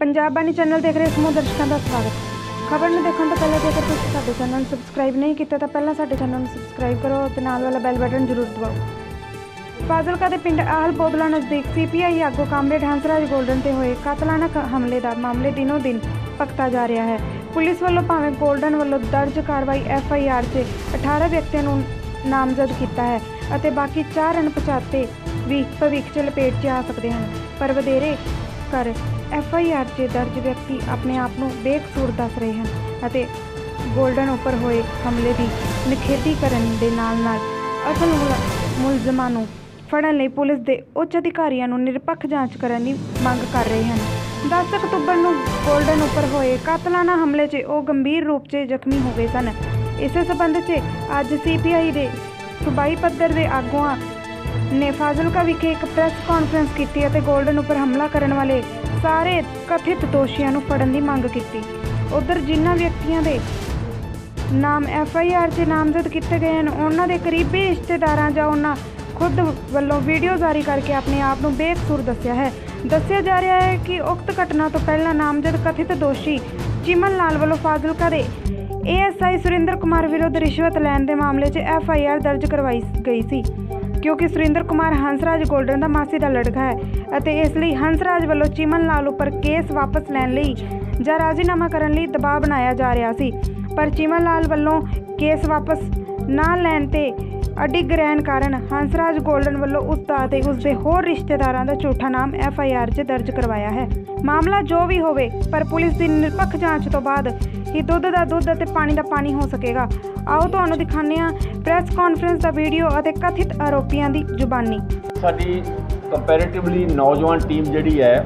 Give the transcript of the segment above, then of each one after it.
ਪੰਜਾਬ ਬਾਣੀ ਚੈਨਲ ਦੇਖ ਰਹੇ ਸਮੂਹ ਦਰਸ਼ਕਾਂ ਦਾ ਸਵਾਗਤ। ਖਬਰ ਨੂੰ ਦੇਖਣ ਤੋਂ ਪਹਿਲਾਂ ਜੇਕਰ ਤੁਸੀਂ ਸਾਡੇ ਚੈਨਲ ਨੂੰ ਸਬਸਕ੍ਰਾਈਬ ਨਹੀਂ ਕੀਤਾ, ਤਾਂ ਪਹਿਲਾਂ ਸਾਡੇ ਚੈਨਲ ਨੂੰ ਸਬਸਕ੍ਰਾਈਬ ਕਰੋ ਤੇ ਨਾਲ ਵਾਲਾ ਬੈਲ ਬਟਨ ਜ਼ਰੂਰ ਦਬਾਓ। ਫਾਜ਼ਿਲਕਾ ਦੇ ਪਿੰਡ ਆਹਲ ਬੋਦਲਾ ਨਜ਼ਦੀਕ ਸੀਪੀਆਈ ਆਗੂ ਕਾਮਰੇਡ ਹੰਸਰਾਜ ਗੋਲਡਨ ਤੇ ਹੋਏ ਕਾਤਲਾਨਾ ਹਮਲੇ ਦਾ ਮਾਮਲੇ ਦਿਨੋ ਦਿਨ ਭਖਦਾ ਜਾ ਰਿਹਾ ਹੈ। ਪੁਲਿਸ ਵੱਲੋਂ ਭਾਵੇਂ ਗੋਲਡਨ ਵੱਲੋਂ ਦਰਜ ਕਾਰਵਾਈ ਐਫ ਆਈ ਆਰ 'ਚ 18 ਵਿਅਕਤੀਆਂ ਨੂੰ ਨਾਮਜ਼ਦ ਕੀਤਾ ਹੈ ਅਤੇ ਬਾਕੀ 4 ਅਣਪਛਾਤੇ ਵੀ ਭਵਿੱਖ 'ਚ ਲਪੇਟ 'ਚ ਆ ਸਕਦੇ ਹਨ, ਪਰ ਵਧੇਰੇ ਕਰ ਐਫ ਆਈ ਆਰ 'ਚ ਦਰਜ ਵਿਅਕਤੀ ਆਪਣੇ ਆਪ ਨੂੰ ਬੇਕਸੂਰ ਦੱਸ ਰਹੇ ਹਨ ਅਤੇ ਗੋਲਡਨ ਉੱਪਰ ਹੋਏ ਹਮਲੇ ਦੀ ਨਿਖੇਧੀ ਕਰਨ ਦੇ ਨਾਲ-ਨਾਲ ਅਸਲ ਮੁਲ- ਮੁਲਜ਼ਮਾਂ ਨੂੰ ਫੜਨ ਲਈ ਪੁਲਿਸ ਦੇ ਉੱਚ ਅਧਿਕਾਰੀਆਂ ਨੂੰ ਨਿਰਪੱਖ ਜਾਂਚ ਕਰਨ ਦੀ ਮੰਗ ਕਰ ਰਹੇ ਹਨ। 10 ਅਕਤੂਬਰ ਨੂੰ ਗੋਲਡਨ ਉੱਪਰ ਹੋਏ ਕਾਤਲਾਨਾ ਹਮਲੇ 'ਚ ਉਹ ਗੰਭੀਰ ਰੂਪ 'ਚ ਜ਼ਖਮੀ ਹੋ ਗਏ ਸਨ। ਇਸੇ ਸਬੰਧ 'ਚ ਅੱਜ ਸੀਪੀਆਈ ਦੇ ਸੂਬਾਈ ਪੱਧਰ ਦੇ ਆਗੂਆਂ ਨੇ ਫਾਜ਼ਿਲਕਾ ਵਿਖੇ ਇੱਕ ਪ੍ਰੈਸ ਕਾਨਫਰੰਸ ਕੀਤੀ ਅਤੇ ਗੋਲਡਨ ਉੱਪਰ ਹਮਲਾ ਕਰਨ ਵਾਲੇ ਸਾਰੇ ਕਥਿਤ ਦੋਸ਼ੀਆਂ ਨੂੰ ਫੜਨ ਦੀ ਮੰਗ ਕੀਤੀ। ਉਧਰ ਜਿਨ੍ਹਾਂ ਵਿਅਕਤੀਆਂ ਦੇ ਨਾਮ ਐਫ ਆਈ ਆਰ 'ਚ ਨਾਮਜ਼ਦ ਕੀਤੇ ਗਏ ਹਨ, ਉਹਨਾਂ ਦੇ ਕਰੀਬੀ ਰਿਸ਼ਤੇਦਾਰਾਂ ਜਾਂ ਉਹਨਾਂ ਖੁਦ ਵੱਲੋਂ ਵੀਡੀਓ ਜਾਰੀ ਕਰਕੇ ਆਪਣੇ ਆਪ ਨੂੰ ਬੇਕਸੂਰ ਦੱਸਿਆ ਹੈ। ਦੱਸਿਆ ਜਾ ਰਿਹਾ ਹੈ ਕਿ ਉਕਤ ਘਟਨਾ ਤੋਂ ਪਹਿਲਾਂ ਨਾਮਜ਼ਦ ਕਥਿਤ ਦੋਸ਼ੀ ਚਿਮਨ ਲਾਲ ਵੱਲੋਂ ਫਾਜ਼ਿਲਕਾ ਦੇ ਏਐਸਆਈ ਸੁਰਿੰਦਰ ਕੁਮਾਰ ਵਿਰੁੱਧ ਰਿਸ਼ਵਤ ਲੈਣ ਦੇ ਮਾਮਲੇ 'ਚ ਐਫ ਆਈ ਆਰ ਦਰਜ ਕਰਵਾਈ ਗਈ ਸੀ। ਕਿਉਂਕਿ ਸੁਰਿੰਦਰ ਕੁਮਾਰ ਹੰਸਰਾਜ ਗੋਲਡਨ ਦਾ ਮਾਸੀ ਦਾ ਲੜਕਾ ਹੈ ਅਤੇ ਇਸ ਲਈ ਹੰਸਰਾਜ ਵੱਲੋਂ ਚਿਮਨ ਲਾਲ ਉੱਪਰ ਕੇਸ ਵਾਪਸ ਲੈਣ ਲਈ ਜਾਂ ਰਾਜ਼ੀਨਾਮਾ ਕਰਨ ਲਈ ਦਬਾਅ ਬਣਾਇਆ ਜਾ ਰਿਹਾ ਸੀ। ਪਰ ਚਿਮਨ ਲਾਲ ਵੱਲੋਂ ਕੇਸ ਵਾਪਸ ਨਾ ਲੈਣ ਤੇ ਅਡਿਗ ਰਹਿਣ ਕਾਰਨ ਹੰਸਰਾਜ ਗੋਲਡਨ ਵੱਲੋਂ ਉਸ ਅਤੇ ਉਸਦੇ ਹੋਰ ਰਿਸ਼ਤੇਦਾਰਾਂ ਦਾ ਝੂਠਾ ਨਾਮ ਐਫ ਆਈ ਆਰ 'ਚ ਦਰਜ ਕਰਵਾਇਆ ਹੈ। ਮਾਮਲਾ ਜੋ ਵੀ ਹੋਵੇ, ਪਰ ਪੁਲਿਸ ਦੀ ਨਿਰਪੱਖ ਜਾਂਚ ਤੋਂ ਬਾਅਦ ਕਿ ਦੁੱਧ ਦਾ ਦੁੱਧ ਅਤੇ ਪਾਣੀ ਦਾ ਪਾਣੀ ਹੋ ਸਕੇਗਾ। ਆਓ ਤੁਹਾਨੂੰ ਦਿਖਾਉਂਦੇ ਹਾਂ ਪ੍ਰੈਸ ਕਾਨਫਰੰਸ ਦਾ ਵੀਡੀਓ ਅਤੇ ਕਥਿਤ ਆਰੋਪੀਆਂ ਦੀ ਜ਼ੁਬਾਨੀ। ਸਾਡੀ ਕੰਪੈਰੀਟਿਵਲੀ ਨੌਜਵਾਨ ਟੀਮ ਜਿਹੜੀ ਹੈ,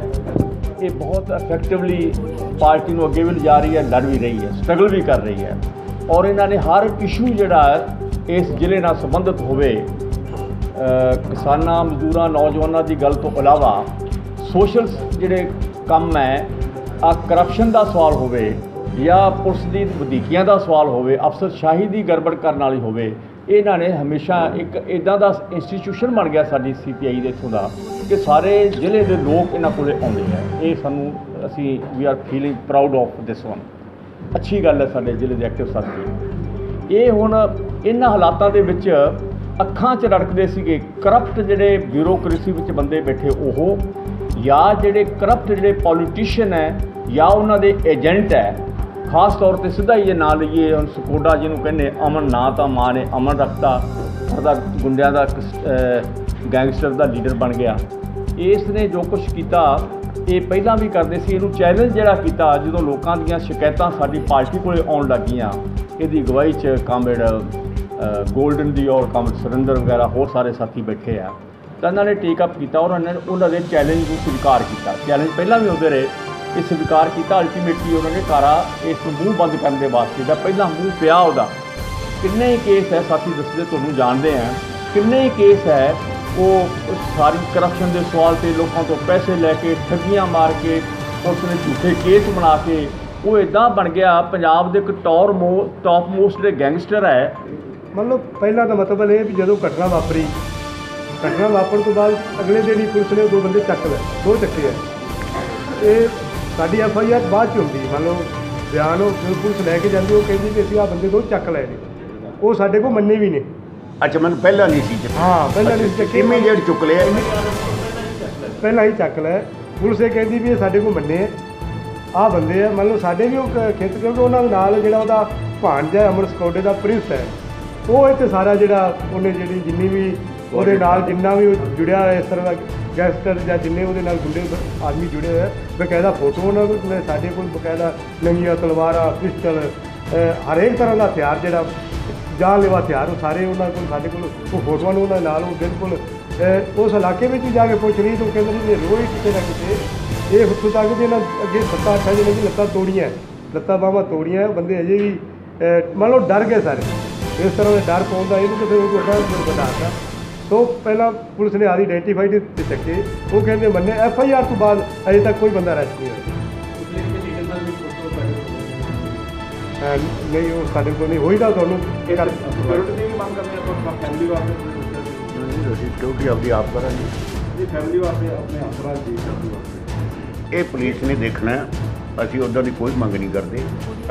ਇਹ ਬਹੁਤ ਇਫੈਕਟਿਵਲੀ ਪਾਰਟੀ ਨੂੰ ਅੱਗੇ ਵੀ ਲਿਜਾ ਰਹੀ ਹੈ, ਲੜ ਵੀ ਰਹੀ ਹੈ ਸਟਰਗਲ ਵੀ ਕਰ ਰਹੀ ਹੈ। ਔਰ ਇਹਨਾਂ ਨੇ ਹਰ ਇਸ਼ੂ ਜਿਹੜਾ ਇਸ ਜ਼ਿਲ੍ਹੇ ਨਾਲ ਸੰਬੰਧਿਤ ਹੋਵੇ ਕਿਸਾਨਾਂ, ਮਜ਼ਦੂਰਾਂ, ਨੌਜਵਾਨਾਂ ਦੀ ਗੱਲ ਤੋਂ ਇਲਾਵਾ ਸੋਸ਼ਲ ਜਿਹੜੇ ਕੰਮ ਹੈ ਆ ਕਰਪਸ਼ਨ ਦਾ ਸਵਾਲ ਹੋਵੇ ਜਾਂ ਪੁਲਿਸ ਦੀ ਵਧੀਕੀਆਂ ਦਾ ਸਵਾਲ ਹੋਵੇ ਅਫਸਰਸ਼ਾਹੀ ਦੀ ਗੜਬੜ ਕਰਨ ਵਾਲੀ ਹੋਵੇ, ਇਹਨਾਂ ਨੇ ਹਮੇਸ਼ਾ ਇੱਕ ਇਦਾਂ ਦਾ ਇੰਸਟੀਟਿਊਸ਼ਨ ਬਣ ਗਿਆ ਸਾਡੀ ਸੀਪੀਆਈ ਦੇ ਇੱਥੋਂ ਦਾ ਕਿ ਸਾਰੇ ਜ਼ਿਲ੍ਹੇ ਦੇ ਲੋਕ ਇਹਨਾਂ ਕੋਲੇ ਆਉਂਦੇ ਆ। ਇਹ ਸਾਨੂੰ, ਅਸੀਂ ਵੀ are feeling proud of this one ਅੱਛੀ ਗੱਲ ਹੈ ਸਾਡੇ ਜ਼ਿਲ੍ਹੇ ਦੇ ਐਕਟਿਵ ਸਾਥੀ। ਇਹ ਹੁਣ ਇਹਨਾਂ ਹਾਲਾਤਾਂ ਦੇ ਵਿੱਚ ਅੱਖਾਂ 'ਚ ਰੜਕਦੇ ਸੀਗੇ। ਕਰਪਟ ਜਿਹੜੇ ਬਿਊਰੋਕ੍ਰੇਸੀ ਵਿੱਚ ਬੰਦੇ ਬੈਠੇ, ਉਹ ਜਾਂ ਜਿਹੜੇ ਕਰਪਟ ਜਿਹੜੇ ਪੋਲੀਟੀਸ਼ੀਅਨ ਹੈ ਜਾਂ ਉਹਨਾਂ ਦੇ ਏਜੰਟ ਹੈ ਖਾਸ ਤੌਰ ਤੇ ਸਿੱਧਾ ਹੀ ਇਹ ਨਾਂ ਲਈਏ, ਹੁਣ ਸਕੋਡਾ ਜਿਹਨੂੰ ਕਹਿੰਦੇ ਅਮਨ ਨਾਂ ਤਾਂ ਮਾਂ ਨੇ, ਅਮਨ ਰੱਖਤਾ ਉਹਦਾ ਗੁੰਡਿਆਂ ਦਾ ਗੈਂਗਸਟਰ ਦਾ ਲੀਡਰ ਬਣ ਗਿਆ। ਇਸ ਨੇ ਜੋ ਕੁਝ ਕੀਤਾ, ਇਹ ਪਹਿਲਾਂ ਵੀ ਕਰਦੇ ਸੀ, ਇਹਨੂੰ ਚੈਲੰਜ ਜਿਹੜਾ ਕੀਤਾ, ਜਦੋਂ ਲੋਕਾਂ ਦੀਆਂ ਸ਼ਿਕਾਇਤਾਂ ਸਾਡੀ ਪਾਰਟੀ ਕੋਲੇ ਆਉਣ ਲੱਗੀਆਂ, ਇਹਦੀ ਅਗਵਾਈ 'ਚ ਕਾਮਰੇਡ ਗੋਲਡਨ ਦੀ ਔਰ ਕਾਮਰੇਡ ਸੁਰਿੰਦਰ ਵਗੈਰਾ ਹੋਰ ਸਾਰੇ ਸਾਥੀ ਬੈਠੇ ਆ। ਤਾਂ ਇਹਨਾਂ ਨੇ ਟੇਕ ਅਪ ਕੀਤਾ ਔਰ ਉਹਨਾਂ ਉਹਨਾਂ ਦੇ ਚੈਲੰਜ ਨੂੰ ਸਵੀਕਾਰ ਕੀਤਾ। ਚੈਲੰਜ ਪਹਿਲਾਂ ਵੀ ਹੁੰਦੇ ਰਹੇ ਇਹ ਸਵੀਕਾਰ ਕੀਤਾ। ਅਲਟੀਮੇਟਲੀ ਉਹਨਾਂ ਨੇ ਕਾਰਾ ਇਸ ਨੂੰ ਮੂੰਹ ਬੰਦ ਕਰਨ ਦੇ ਵਾਸਤੇ ਦਾ ਪਹਿਲਾਂ ਮੂੰਹ ਪਿਆ ਉਹਦਾ। ਕਿੰਨੇ ਹੀ ਕੇਸ ਹੈ ਸਾਥੀ ਦੱਸਦੇ ਤੁਹਾਨੂੰ ਜਾਣਦੇ ਆ। ਕਿੰਨੇ ਹੀ ਕੇਸ ਹੈ ਉਹ ਸਾਰੀ ਕਰਪਸ਼ਨ ਦੇ ਸਵਾਲ ਤੇ ਲੋਕਾਂ ਤੋਂ ਪੈਸੇ ਲੈ ਕੇ, ਠੱਗੀਆਂ ਮਾਰ ਕੇ, ਉਸ ਨੇ ਝੂਠੇ ਕੇਸ ਬਣਾ ਕੇ, ਉਹ ਇਦਾਂ ਬਣ ਗਿਆ। ਪੰਜਾਬ ਦੇ ਇੱਕ ਟੌਰ ਮੋ ਟੌਪ ਮੋਸਟ ਜਿਹੜੇ ਗੈਂਗਸਟਰ ਹੈ। ਮਤਲਬ ਪਹਿਲਾਂ ਤਾਂ ਮਤਲਬ ਇਹ ਵੀ ਜਦੋਂ ਘਟਨਾ ਵਾਪਰੀ, ਘਟਨਾ ਵਾਪਰਨ ਤੋਂ ਬਾਅਦ ਅਗਲੇ ਦਿਨ ਹੀ ਪੁਲਿਸ ਨੇ ਦੋ ਬੰਦੇ ਚੱਕ ਲਏ। ਦੋ ਚੱਕੇ ਆ। ਇਹ ਸਾਡੀ ਐਫ ਆਈ ਆਰ ਬਾਅਦ ਚ ਹੁੰਦੀ ਮੰਨ ਲਓ ਬਿਆਨ ਉਹ ਜਦੋਂ ਪੁਲਿਸ ਲੈ ਕੇ ਜਾਂਦੀ ਉਹ ਕਹਿੰਦੀ ਕਿ ਅਸੀਂ ਆ ਬੰਦੇ ਦੋ ਚੱਕ ਲਏ ਨੇ। ਉਹ ਸਾਡੇ ਕੋਲ ਮੰਨੇ ਵੀ ਨੇ। ਅੱਛਾ ਮੈਨੂੰ ਪਹਿਲਾਂ ਨਹੀਂ ਸੀ ਹਾਂ ਪਹਿਲਾਂ ਨਹੀਂ ਚੱਕੇ ਇਮੀਡੀਏਟ ਚੁੱਕ ਲਿਆ ਪਹਿਲਾਂ ਹੀ ਚੱਕ ਲਏ ਪੁਲਿਸ ਇਹ ਕਹਿੰਦੀ ਵੀ ਇਹ ਸਾਡੇ ਕੋਲ ਮੰਨੇ ਆ। ਬੰਦੇ ਆ ਮੰਨ ਲਓ ਸਾਡੇ ਵੀ ਉਹ ਖਿੱਚ ਕਿਉਂਕਿ ਉਹਨਾਂ ਦੇ ਨਾਲ ਜਿਹੜਾ ਉਹਦਾ ਭਾਣਜਾ ਹੈ, ਅਮਰ ਸਕੋਡੇ ਦਾ ਪ੍ਰਿੰਸ ਹੈ। ਉਹ ਇੱਥੇ ਸਾਰਾ ਜਿਹੜਾ ਉਹਨੇ ਜਿਹੜੀ ਜਿੰਨੀ ਵੀ ਉਹਦੇ ਨਾਲ ਜਿੰਨਾ ਵੀ ਉਹ ਜੁੜਿਆ ਹੋਇਆ ਇਸ ਤਰ੍ਹਾਂ ਦਾ ਗੈਸਟਰ ਜਾਂ ਜਿੰਨੇ ਉਹਦੇ ਨਾਲ ਗੁੰਡੇ ਆਦਮੀ ਜੁੜੇ ਹੋਏ ਆ, ਬਕਾਇਦਾ ਫੋਟੋ ਉਹਨਾਂ ਕੋਲ ਸਾਡੇ ਕੋਲ ਬਕਾਇਦਾ ਨੰਗੀਆਂ ਤਲਵਾਰਾਂ ਪਿਸਟਲ ਹਰੇਕ ਤਰ੍ਹਾਂ ਦਾ ਹਥਿਆਰ ਜਿਹੜਾ ਜਾਨਲੇਵਾ ਹਥਿਆਰ, ਉਹ ਸਾਰੇ ਉਹਨਾਂ ਕੋਲ, ਸਾਡੇ ਕੋਲ, ਉਹ ਫੋਟੋਆਂ ਨੂੰ ਉਹਨਾਂ ਨਾਲ ਉਹ ਬਿਲਕੁਲ ਉਸ ਇਲਾਕੇ ਵਿੱਚ ਵੀ ਜਾ ਕੇ ਪੁੱਛ ਰਹੀ ਤਾਂ ਕਹਿੰਦੇ ਨੇ ਰੋਜ਼ ਕਿਤੇ ਨਾ ਕਿਤੇ ਇਹ ਹੁੱਥੋਂ ਤੱਕ ਵੀ ਇਹਨਾਂ ਅੱਗੇ ਸੱਤਾਂ ਅੱਠਾਂ ਜਿਹਨਾਂ ਦੀ ਲੱਤਾਂ ਤੋੜੀਆਂ, ਲੱਤਾਂ ਬਾਹਾਂ ਤੋੜੀਆਂ ਬੰਦੇ ਅਜੇ ਵੀ ਮੰਨ ਲਓ ਡਰ ਗਏ ਸਾਰੇ। ਇਸ ਤਰ੍ਹਾਂ ਦਾ ਡਰ ਪਾਉਂਦਾ ਇਹਨੂੰ ਕਿਤੇ ਉਹ ਵੱਡਾ ਵਧਾਤਾ ਸੋ ਪਹਿਲਾਂ ਪੁਲਿਸ ਨੇ ਆਦੀ ਆਇਡੈਂਟੀਫਾਈਡ ਤੇ ਚੱਕੇ। ਉਹ ਕਹਿੰਦੇ ਮੰਨੇ ਐਫ ਆਈ ਆਰ ਤੋਂ ਬਾਅਦ ਅਜੇ ਤੱਕ ਕੋਈ ਬੰਦਾ ਅਰੈਸਟ ਨਹੀਂ ਹੋਇਆ। ਅਹ ਨਹੀਂ ਉਹ ਸਾਡੇ ਕੋਲ ਨਹੀਂ ਹੋਈ ਤਾਂ ਤੁਹਾਨੂੰ ਇਹ ਕਰ ਡਿਊਟੀ ਆਪਦੀ ਆਪ ਕਰਾਂਗੇ। ਜੀ ਫੈਮਿਲੀ ਵਾਸਤੇ ਆਪਣੇ ਅਫਸਰਾਂ ਦੀ ਕਰਦੀ ਵਾਸਤੇ ਇਹ ਪੁਲਿਸ ਨੇ ਦੇਖਣਾ ਹੈ। ਅਸੀਂ ਉੱਦਾਂ ਦੀ ਕੋਈ ਮੰਗ ਨਹੀਂ ਕਰਦੇ।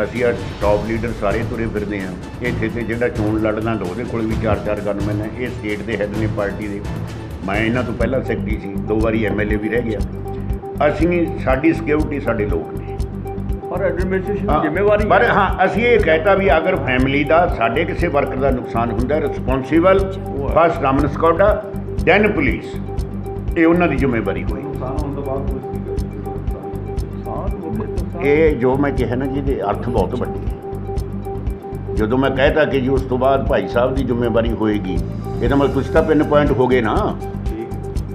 ਅਸੀਂ ਆ ਟੌਪ ਲੀਡਰ ਸਾਰੇ ਤੁਰੇ ਫਿਰਦੇ ਆ ਇੱਥੇ ਤੇ ਜਿਹੜਾ ਚੋਣ ਲੜਨਾ ਉਹਦੇ ਕੋਲ ਵੀ ਚਾਰ ਚਾਰ ਗਨਮੈਨ ਹੈ ਇਹ ਸਟੇਟ ਦੇ ਹੈੱਡ ਨੇ ਪਾਰਟੀ ਦੇ। ਮੈਂ ਇਹਨਾਂ ਤੋਂ ਪਹਿਲਾਂ ਸੈਕਟਰੀ ਸੀ ਦੋ ਵਾਰੀ ਐਮਐਲਏ ਵੀ ਰਹਿ ਗਿਆ। ਅਸੀਂ ਸਾਡੀ ਸਿਕਿਉਰਿਟੀ ਸਾਡੇ ਲੋਕ ਨੇ। ਔਰ ਐਡਮਿਨਿਸਟ੍ਰੇਸ਼ਨ ਦੀ ਜ਼ਿੰਮੇਵਾਰੀ ਪਰ ਹੈ। ਅਸੀਂ ਇਹ ਕਹਿਤਾ ਵੀ ਅਗਰ ਫੈਮਿਲੀ ਦਾ ਸਾਡੇ ਕਿਸੇ ਵਰਕਰ ਦਾ ਨੁਕਸਾਨ ਹੁੰਦਾ ਰਿਸਪੌਂਸੀਬਲ। ਫਸਟ ਰਾਮਨ ਸਕੌਟਾ ਦੈਨ ਪੁਲਿਸ ਇਹ ਉਹਨਾਂ ਦੀ ਜ਼ਿੰਮੇਵਾਰੀ ਹੋਈ ਨੁਕਸਾਨ ਹੋਣ ਤੋਂ ਬਾਅਦ ਪੁਲਿਸ ਕੀ ਕਰੇਗੀ ਇਹ ਜੋ ਮੈਂ ਕਿਹਾ ਨਾ ਜੀ ਇਹਦੇ ਅਰਥ ਬਹੁਤ ਵੱਡੇ ਹੈ ਜਦੋਂ ਮੈਂ ਕਹਿਤਾ ਕਿ ਜੀ ਉਸ ਤੋਂ ਬਾਅਦ ਭਾਈ ਸਾਹਿਬ ਦੀ ਜ਼ਿੰਮੇਵਾਰੀ ਹੋਏਗੀ ਇਹਦਾ ਮਤਲਬ ਤੁਸੀਂ ਤਾਂ ਪਿੰਨ ਪੁਆਇੰਟ ਹੋ ਗਏ ਨਾ।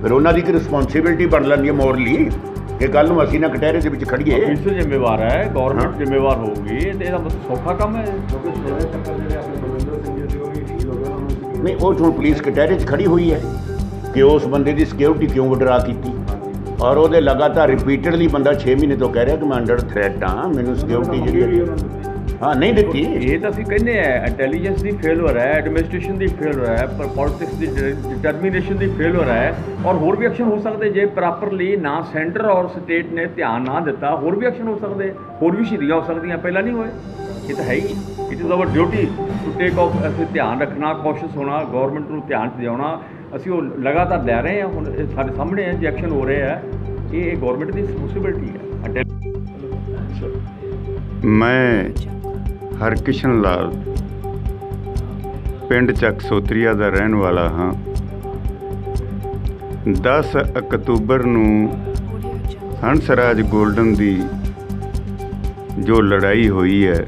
ਫਿਰ ਉਹਨਾਂ ਦੀ ਇੱਕ ਰਿਸਪੌਂਸਿਬਿਲਟੀ ਬਣ ਲੈਂਦੀ ਹੈ ਮੋਰਲੀ ਕਿ ਕੱਲ ਨੂੰ ਅਸੀਂ ਨਾ ਕਟਹਿਰੇ ਦੇ ਵਿੱਚ ਖੜੀਏ ਪੁਲਿਸ ਜ਼ਿੰਮੇਵਾਰ ਹੈ ਹਾਂ। ਗਵਰਨਮੈਂਟ ਜ਼ਿੰਮੇਵਾਰ ਹੋਊਗੀ ਤੇ ਇਹਦਾ ਮਤਲਬ ਸੌਖਾ ਕੰਮ ਹੈ। ਨਹੀਂ ਉਹ ਹੁਣ ਪੁਲਿਸ ਕਟਹਿਰੇ 'ਚ ਖੜੀ ਹੋਈ ਹੈ ਕਿ ਉਸ ਬੰਦੇ ਦੀ ਸਿਕਿਉਰਿਟੀ ਕਿਉਂ ਵਿਡਰਾ ਕੀਤੀ? ਔਰ ਉਹਦੇ ਲਗਾਤਾਰ ਰਿਪੀਟਡਲੀ ਬੰਦਾ 6 ਮਹੀਨੇ ਤੋਂ ਕਹਿ ਰਿਹਾ ਕਿ ਮੈਂ ਅੰਡਰ ਥ੍ਰੈਟ ਹਾਂ ਮੈਨੂੰ ਸਿਕਿਉਰਿਟੀ ਜਿਹੜੀ ਹੈ ਹਾਂ ਨਹੀਂ ਦਿੱਤੀ। ਇਹ ਤਾਂ ਅਸੀਂ ਕਹਿੰਦੇ ਆ ਇੰਟੈਲੀਜੈਂਸ ਦੀ ਫੇਲਰ ਹੈ ਐਡਮਿਨਿਸਟ੍ਰੇਸ਼ਨ ਦੀ ਫੇਲਰ ਹੈ ਪਰ ਪੋਲਿਟਿਕਸ ਦੀ ਡਿਟਰਮੀਨੇਸ਼ਨ ਦੀ ਫੇਲਰ ਹੈ ਔਰ ਹੋਰ ਵੀ ਐਕਸ਼ਨ ਹੋ ਸਕਦੇ ਜੇ ਪ੍ਰੋਪਰਲੀ ਨਾ ਸੈਂਟਰ ਔਰ ਸਟੇਟ ਨੇ ਧਿਆਨ ਨਾ ਦਿੱਤਾ ਹੋਰ ਵੀ ਐਕਸ਼ਨ ਹੋ ਸਕਦੇ ਹੋਰ ਵੀ ਸ਼ਹੀਦੀਆਂ ਹੋ ਸਕਦੀਆਂ ਪਹਿਲਾਂ ਨਹੀਂ ਹੋਏ। ਇਹ ਤਾਂ ਹੈ ਹੀ it is our duty to take of ਅਸੀਂ ਧਿਆਨ ਰੱਖਣਾ ਕੋਸ਼ਿਸ਼ ਹੋਣਾ ਗਵਰਨਮੈਂਟ ਨੂੰ ਧਿਆਨ 'ਚ ਦਿਵਾਉਣਾ ਅਸੀਂ ਉਹ ਲਗਾਤਾਰ ਲੈ ਰਹੇ ਹਾਂ, ਹੁਣ ਇਹ ਸਾਡੇ ਸਾਹਮਣੇ ਹੈ ਐਕਸ਼ਨ ਹੋ ਰਿਹਾ ਹੈ। ਇਹ ਗਵਰਨਮੈਂਟ ਦੀ ਰਿਸਪੌਂਸਿਬਿਲਟੀ ਹੈ। ਮੈਂ ਹਰਕਿਸ਼ਨ ਲਾਲ, ਪਿੰਡ ਚੱਕ ਸੋਤਰੀਆ ਦਾ ਰਹਿਣ ਵਾਲਾ ਹਾਂ। 10 ਅਕਤੂਬਰ ਨੂੰ ਹੰਸਰਾਜ 골ਡਨ ਦੀ ਜੋ ਲੜਾਈ ਹੋਈ ਹੈ,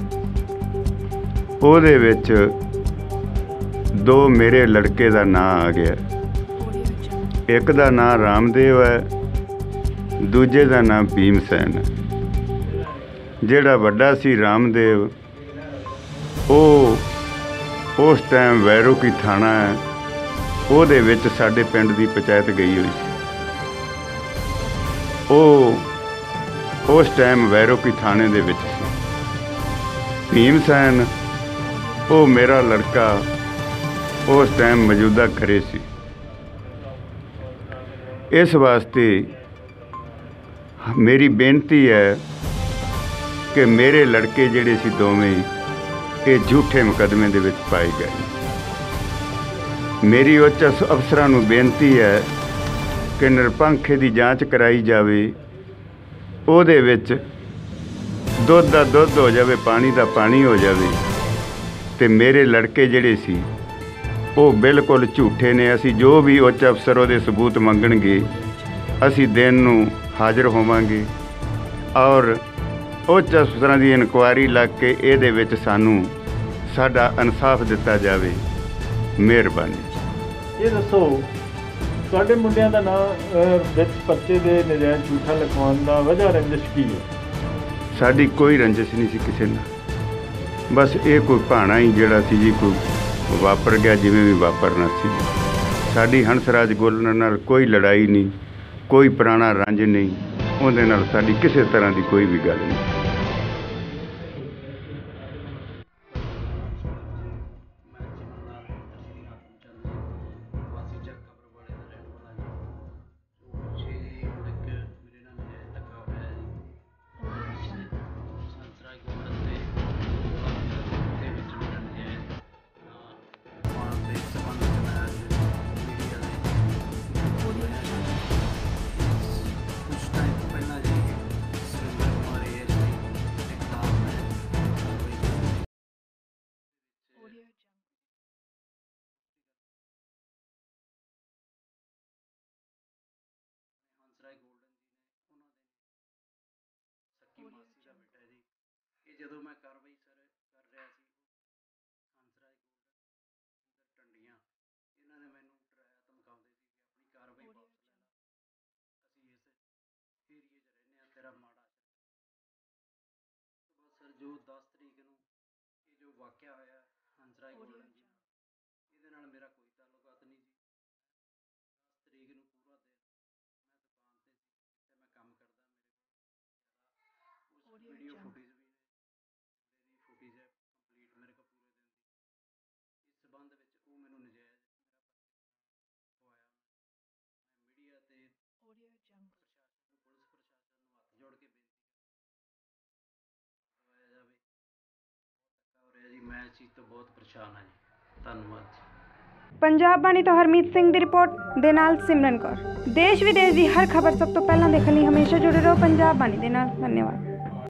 ਉਹਦੇ ਵਿੱਚ ਦੋ ਮੇਰੇ ਲੜਕੇ ਦਾ ਨਾਂ ਆ ਗਿਆ। ਇੱਕ ਦਾ ਨਾਂ ਰਾਮਦੇਵ ਹੈ, ਦੂਜੇ ਦਾ ਨਾਂ ਭੀਮਸੈਨ ਹੈ। ਜਿਹੜਾ ਵੱਡਾ ਸੀ ਰਾਮਦੇਵ, ਉਹ ਉਸ ਟਾਈਮ ਵੈਰੋ ਕੀ ਥਾਣਾ ਹੈ। ਉਹਦੇ ਵਿੱਚ ਸਾਡੇ ਪਿੰਡ ਦੀ ਪੰਚਾਇਤ ਗਈ ਹੋਈ ਸੀ। ਉਹ ਉਸ ਟਾਈਮ ਵੈਰੋ ਕੀ ਥਾਣੇ ਦੇ ਵਿੱਚ ਸੀ। ਭੀਮਸੈਨ, ਉਹ ਮੇਰਾ ਲੜਕਾ, ਉਸ ਟਾਈਮ ਮੌਜੂਦਾ ਘਰੇ ਸੀ। ਇਸ ਵਾਸਤੇ ਮੇਰੀ ਬੇਨਤੀ ਹੈ ਕਿ ਮੇਰੇ ਲੜਕੇ ਜਿਹੜੇ ਸੀ ਦੋਵੇਂ, ਇਹ ਝੂਠੇ ਮੁਕੱਦਮੇ ਦੇ ਵਿੱਚ ਪਾਏ ਗਏ ਮੇਰੀ ਉੱਚ ਅਫਸਰਾਂ ਨੂੰ ਬੇਨਤੀ ਹੈ ਕਿ ਨਿਰਪੰਖ ਦੀ ਜਾਂਚ ਕਰਾਈ ਜਾਵੇ। ਉਹਦੇ ਵਿੱਚ ਦੁੱਧ ਦਾ ਦੁੱਧ ਹੋ ਜਾਵੇ, ਪਾਣੀ ਦਾ ਪਾਣੀ ਹੋ ਜਾਵੇ ਤੇ ਮੇਰੇ ਲੜਕੇ ਜਿਹੜੇ ਸੀ ਉਹ ਬਿਲਕੁਲ ਝੂਠੇ ਨੇ। ਅਸੀਂ ਜੋ ਵੀ ਉੱਚ ਅਫਸਰ ਉਹਦੇ ਸਬੂਤ ਮੰਗਣਗੇ ਅਸੀਂ ਦਿਨ ਨੂੰ ਹਾਜ਼ਰ ਹੋਵਾਂਗੇ। ਔਰ ਉੱਚ ਅਫਸਰਾਂ ਦੀ ਇਨਕੁਆਇਰੀ ਲੱਗ ਕੇ ਇਹਦੇ ਵਿੱਚ ਸਾਨੂੰ ਸਾਡਾ ਇਨਸਾਫ ਦਿੱਤਾ ਜਾਵੇ। ਮਿਹਰਬਾਨੀ। ਇਹ ਦੱਸੋ ਤੁਹਾਡੇ ਮੁੰਡਿਆਂ ਦਾ ਨਾਂ ਅਹ, ਵਿੱਚ ਪਰਚੇ ਦੇ ਨਜਾਇਜ਼ ਝੂਠਾ ਲਿਖਵਾਉਣ ਦਾ ਵਜ੍ਹਾ ਰੰਜਿਸ਼ ਕੀ ਹੈ? ਸਾਡੀ ਕੋਈ ਰੰਜਿਸ਼ ਨਹੀਂ ਸੀ ਕਿਸੇ ਨਾਲ। ਬਸ ਇਹ ਕੋਈ ਭਾਣਾ ਹੀ ਜਿਹੜਾ ਸੀ ਜੀ ਕੋਈ ਵਾਪਰ ਗਿਆ ਜਿਵੇਂ ਵੀ ਵਾਪਰਨਾ ਸੀ। ਸਾਡੀ ਹੰਸਰਾਜ ਗੋਲਨ ਨਾਲ ਕੋਈ ਲੜਾਈ ਨਹੀਂ, ਕੋਈ ਪੁਰਾਣਾ ਰੰਜ ਨਹੀਂ। ਉਹਦੇ ਨਾਲ ਸਾਡੀ ਕਿਸੇ ਤਰ੍ਹਾਂ ਦੀ ਕੋਈ ਵੀ ਗੱਲ ਨਹੀਂ। ਜਦੋਂ ਮੈਂ ਕਾਰਵਾਈ ਸਰ ਕਰ ਰਿਹਾ ਸੀ ਹੰਸਰਾਜ ਗੋਲਡਨ ਅੰਦਰ ਟੰਡੀਆਂ। ਇਹਨਾਂ ਨੇ ਮੈਨੂੰ ਡਰਾਇਆ ਧਮਕਾਉਂਦੇ ਸੀ ਕਿ ਆਪਣੀ ਕਾਰਵਾਈ ਵਾਪਸ ਲੈ ਲੈ ਅਸੀਂ ਇਸ ਏਰੀਏ 'ਚ ਰਹਿੰਦੇ ਆ ਤੇਰਾ ਮਾੜਾ ਅਸਰ। ਬਸ ਸਰ ਜੋ 10 ਤਰੀਕ ਨੂੰ ਇਹ ਜੋ ਵਾਕਿਆ ਹੋਇਆ ਹੰਸਰਾਜ ਗੋਲਡਨ ਜੀ ਨਾਲ, ਇਹਦੇ ਨਾਲ ਮੇਰਾ ਕੋਈ ਤਾਲੁਕਾਤ ਨਹੀਂ ਜੀ 10 ਤਰੀਕ ਨੂੰ ਪੂਰਾ ਦਿਨ ਮੈਂ ਦੁਕਾਨ ਤੇ ਸੀ ਜਿੱਥੇ ਮੈਂ ਕੰਮ ਕਰਦਾ ਮੇਰੇ ਕੋਲ ਵੀਡੀਓ ਫੁਟੇਜ ਵੀ ਨੇ ਮੇਰੀ ਫੁਟੇਜ ਹੈ ਕੰਪਲੀਟ ਮੇਰੇ ਕੋਲ ਪੂਰੇ ਦਿਨ ਦੀ ਇਸ ਸਬੰਧ ਵਿੱਚ ਉਹ ਮੈਨੂੰ ਨਜਾਇਜ਼ ਮੇਰਾ ਪਰਚਾ ਖਵਾਇਆ ਮੈਂ ਮੀਡੀਆ ਤੇ ਪ੍ਰਸ਼ਾਸਨ ਨੂੰ ਪੁਲਿਸ ਪ੍ਰਸ਼ਾਸਨ ਨੂੰ ਹੱਥ ਇਸ ਚੀਜ਼ ਤੋਂ ਬਹੁਤ ਪਰੇਸ਼ਾਨ ਹਾਂ ਜੀ। ਧੰਨਵਾਦ ਜੀ। ਪੰਜਾਬ ਬਾਣੀ ਤੋਂ ਹਰਮੀਤ ਸਿੰਘ ਦੀ ਰਿਪੋਰਟ ਦੇ ਨਾਲ ਸਿਮਰਨ ਕੌਰ। ਦੇਸ਼ ਵਿਦੇਸ਼ ਦੀ ਹਰ ਖਬਰ ਸਭ ਤੋਂ ਪਹਿਲਾਂ ਦੇਖਣ ਲਈ ਹਮੇਸ਼ਾ ਜੁੜੇ ਰਹੋ ਪੰਜਾਬ ਬਾਣੀ ਦੇ ਨਾਲ। ਧੰਨਵਾਦ।